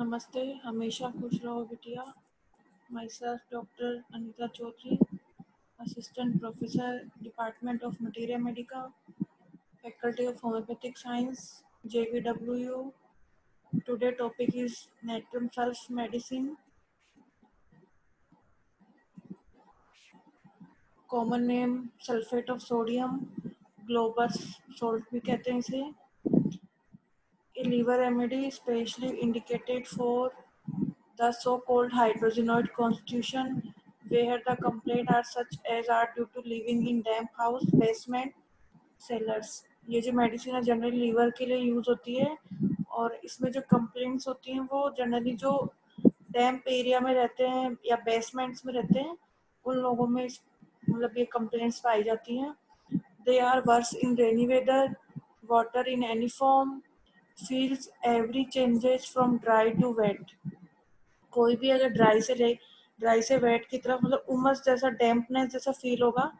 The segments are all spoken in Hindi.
नमस्ते, हमेशा खुश रहो बिटिया। Myself doctor Anita Chaudhary assistant professor department of materia medica faculty of homoeopathic science J V W U today topic is natrum sulph medicine common name sulphate of sodium Glauber's salt भी कहते हैं इसे। A liver remedy specially indicated for the so-called hydrogenoid constitution where the complaint are such as are due to living in damp house basement cellars ये जो मेडिसिन है जनरली लीवर के लिए यूज़ होती है और इसमें जो कंप्लेंट्स होती हैं वो जनरली जो डैम्प एरिया में रहते हैं या बेसमेंट्स में रहते हैं उन लोगों में मतलब ये कंप्लेंट्स पाई जाती हैं they are worse in rainy weather water in any form feels every changes from dry to wet कोई भी अगर ड्राई से ले ड्राई से वेट की तरफ़ मतलब उमस जैसा डैम्पनेस जैसा फील होगा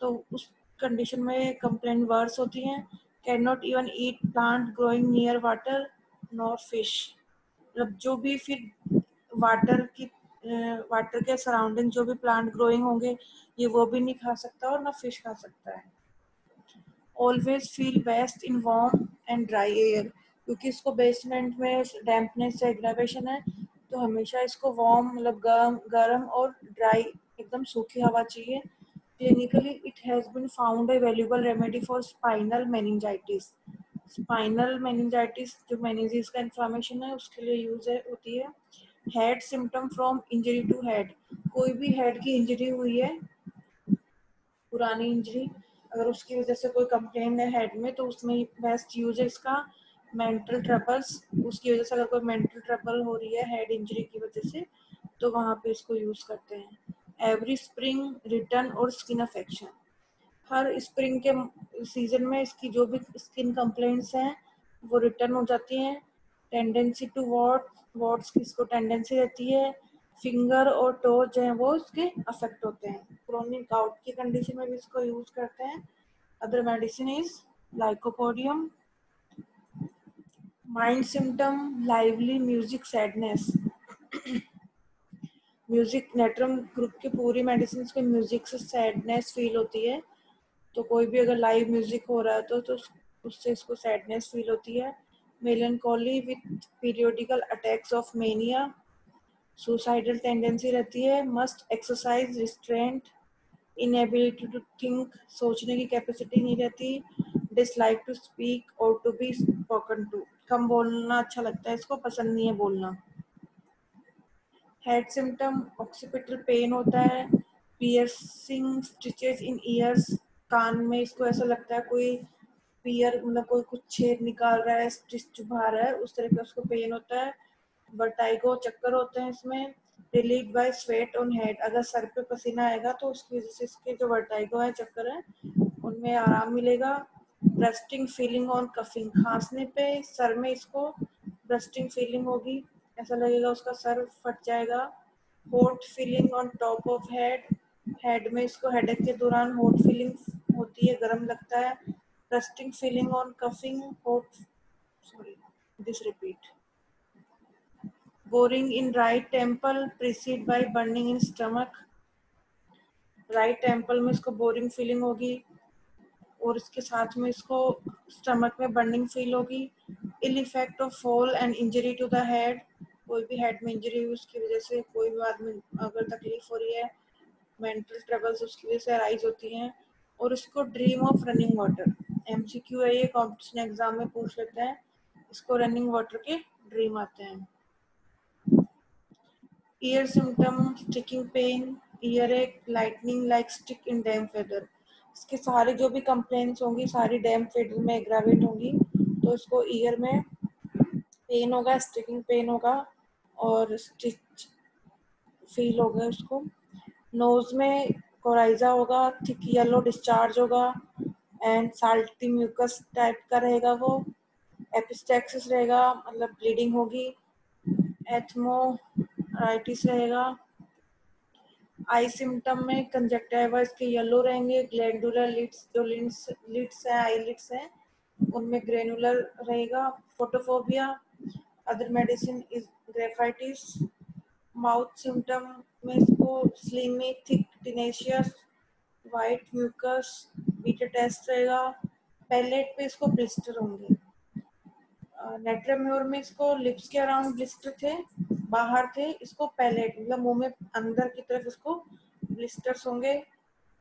तो उस कंडीशन में कंप्लेन वर्स होती हैं। Can not even eat plant growing near water nor fish मतलब जो भी फिर वाटर की वाटर के सराउंडिंग जो भी प्लांट ग्रोइंग होंगे, ये वो भी नहीं खा सकता और ना फ़िश खा सकता है। Always feel best in warm and dry air क्योंकि इसको बेसमेंट में डैम्पनेस एग्रावेशन है तो हमेशा इसको वार्म मतलब गर्म गर्म और ड्राई एकदम सूखी हवा चाहिए। Clinically it has been found a valuable remedy for spinal meningitis spinal meningitis जो मेनिजिस का इन्फ्लामेशन है, उसके लिए यूज़ है, होती है head symptom from injury to head कोई भी हेड की इंजरी हुई है, पुरानी इंजरी अगर उसकी वजह से कोई कंप्लेन है हेड में तो उसमें बेस्ट यूज़ है इसका मेंटल ट्रबल्स उसकी वजह से अगर कोई मेंटल ट्रबल हो रही है हेड इंजरी की वजह से तो वहाँ पे इसको यूज़ करते हैं। एवरी स्प्रिंग रिटर्न और स्किन अफेक्शन हर स्प्रिंग के सीज़न में इसकी जो भी स्किन कंप्लेंट्स हैं, वो रिटर्न हो जाती हैं। टेंडेंसी टू वॉट वॉट्स की इसको टेंडेंसी रहती है। फिंगर और टो जो है, वो इसके अफेक्ट होते हैं। क्रोनिक गाउट की कंडीशन में भी इसको यूज़ करते हैं। Other medicine is lycopodium mind symptom lively music sadness music natrum group की पूरी मेडिसिन को म्यूज़िक से सैडनेस फील होती है। तो कोई भी अगर लाइव म्यूज़िक हो रहा है तो, तो उससे इसको सैडनेस फील होती है। Melancholy with periodical attacks of mania suicidal tendency रहती है। Must exercise restraint inability to think सोचने की कैपेसिटी नहीं रहती। डिसलाइक टू स्पीक और टू बी स्पोकन टू कम बोलना अच्छा लगता है, इसको पसंद नहीं है बोलना। हेड सिम्टम ऑक्सीपिटल पेन होता है पियर्सिंग स्टिचेस इन ईयर्स कान में इसको ऐसा लगता है कोई पियर मतलब कोई कुछ छेद निकाल रहा है स्टिच चुभा रहा है, उस तरह का उसको पेन होता है। वर्टाइगो चक्कर होते हैं इसमें relieve by sweat on head अगर सर पे पसीना आएगा तो उसकी वजह से इसके जो वर्टाइगो है, चक्कर है, उनमें आराम मिलेगा। ब्रस्टिंग फीलिंग ऑन कफिंग खांसने पे सर में इसको ब्रस्टिंग फीलिंग होगी। ऐसा लगेगा उसका सर फट जाएगा। Hot feeling on top of head. Head में इसको हेडेक के दौरान होट फीलिंग होती है, गर्म लगता है। Bursting feeling on coughing hot, sorry this repeat boring in right temple preceded by burning in stomach right temple में इसको बोरिंग फीलिंग होगी। और इसके साथ में इसको स्टमक में बर्निंग फील होगी। Ill effect of fall and injury to the head कोई भी हेड में इंजरी हुई, उसकी वजह से कोई भी आदमी, अगर तकलीफ़ हो रही है मेंटल ट्रबल्स उसकी वजह से अराइज होती हैं। और इसको dream of running water M C Q है ये कॉम्पिटिशन एग्ज़ाम में पूछ लेते हैं। इसको रनिंग वाटर के ड्रीम आते हैं। Ear symptom sticking pain ear एक lightning like stick in damn feather इसके सारे जो भी कंप्लेंट्स होंगी, सारी डैम फेडर में एग्रावेट होंगी तो इसको ईयर में पेन होगा स्टिकिंग पेन होगा और स्टिच फील होगा उसको। नोज़ में कोराइजा होगा थिक येलो डिस्चार्ज होगा एंड साल्टी म्यूकस टाइप का रहेगा वो। एपिस्टेक्सिस रहेगा मतलब ब्लीडिंग होगी। एथमोराइटिस रहेगा। आई सिम्टम में कंजक्टिवा इसके येलो रहेंगे ग्लैंडुलर लिड्स जो लिड्स लिड्स है आई लिड्स है, उनमें ग्रेनुलर रहेगा photophobia other medicine is graphites mouth symptom में इसको slimy thick tenacious white mucus bitter taste रहेगा पैलेट पे इसको ब्लिस्टर होंगे। नेट्राम्योर में इसको लिप्स के अराउंड ब्लिस्टर थे बाहर थे, इसको पैलेट मतलब मुँह में अंदर की तरफ़ इसको ब्लिस्टर्स होंगे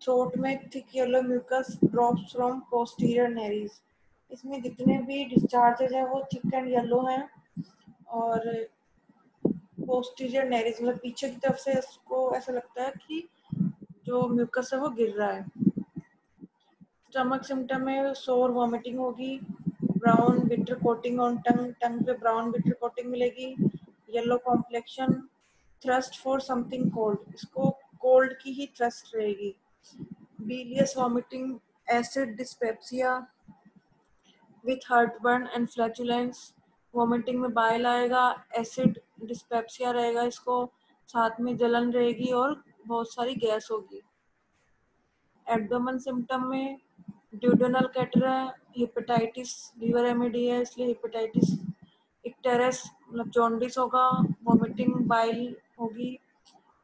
थ्रोट में thick yellow mucus drops from posterior nares इसमें जितने भी डिस्चार्जेज हैं, वो थिक एंड येलो हैं और पोस्टीरियर नेरीज मतलब पीछे की तरफ़ से इसको ऐसा लगता है कि जो म्यूकस है, वो गिर रहा है। स्टमक सिम्टम में सोर वॉमिटिंग होगी brown bitter coating on tongue tongue पे ब्राउन बिटर कोटिंग मिलेगी। Yellow complexion thirst for something cold इसको कोल्ड की ही थ्रस्ट रहेगी। Bilious vomiting, acid, dyspepsia with heartburn and flatulence. Vomiting में बाइल आएगा एसिड डिस्पेप्सिया रहेगा इसको। साथ में जलन रहेगी और बहुत सारी गैस होगी। एब्डोमन सिम्टम में ड्यूडोनल कैटरा हेपेटाइटिस लीवर एमिडी है इसलिए हेपेटाइटिस इक्टेरस मतलब जॉन्डिस होगा वॉमिटिंग बाइल होगी।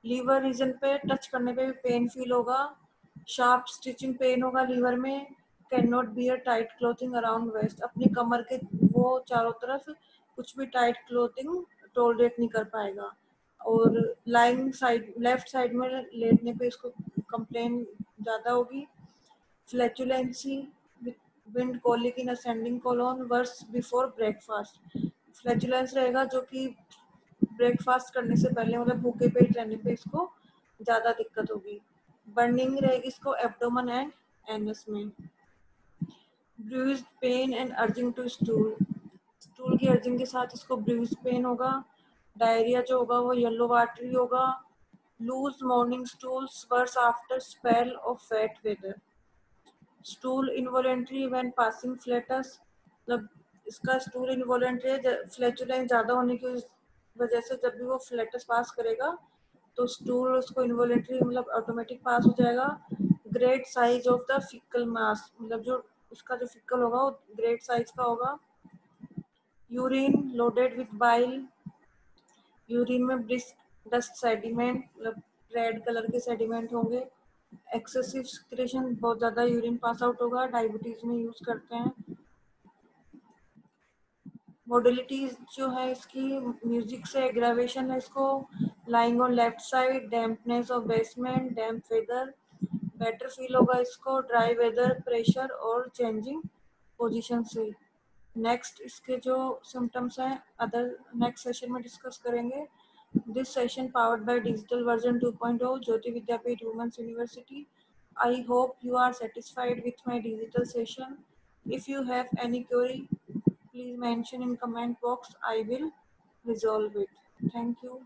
लीवर रीजन पे टच करने पे भी पेन फील होगा। शार्प स्टिचिंग पेन होगा लीवर में। Can not bear tight clothing around waist अपनी कमर के वो चारों तरफ़ कुछ भी टाइट क्लोथिंग टोलरेट नहीं कर पाएगा। और लाइंग साइड लेफ़्ट साइड में लेटने पे इसको कंप्लेन ज़्यादा होगी। Flatulency wind colic in ascending colon worse before breakfast flatulence रहेगा जो कि ब्रेकफास्ट करने से पहले मतलब भूखे पेट रहने पे इसको ज़्यादा दिक्कत होगी। बर्निंग रहेगी इसको एब्डोमन एंड एनस में। Bruise pain and urging to stool stool की अर्जिंग के साथ इसको ब्रूज पेन होगा। डायरिया जो होगा वो येलो वाटरी होगा। Loose morning stools worse after spell of wet weather stool involuntary when passing flatus मतलब इसका स्टूल इनवॉलेंट्री है फ्लेचुलाइन ज़्यादा होने की वजह से जब भी वो फ्लेटस पास करेगा तो स्टूल उसको इन्वॉलेंट्री मतलब ऑटोमेटिक पास हो जाएगा। Great size of the faecal mass मतलब जो उसका जो फिकल होगा, वो ग्रेट साइज़ का होगा। Urine loaded with bile urine में ब्रिस्क डस्ट सेडिमेंट मतलब रेड कलर के सेडिमेंट होंगे। एक्सेसिव सिक्रेशन बहुत ज़्यादा यूरिन पास आउट होगा डायबिटीज़ में यूज़ करते हैं। मोडिलिटीज जो है इसकी म्यूज़िक से एग्रावेशन है इसको lying on left side dampness of basement damp weather better feel होगा इसको ड्राई वेदर प्रेशर और चेंजिंग पोजीशन से। नेक्स्ट इसके जो सिम्टम्स हैं अदर नेक्स्ट सेशन में डिस्कस करेंगे। This session powered by digital version 2.0 Jyoti Vidyapeeth women's university I hope you are satisfied with my digital session if you have any query please mention in comment box. I will resolve it. Thank you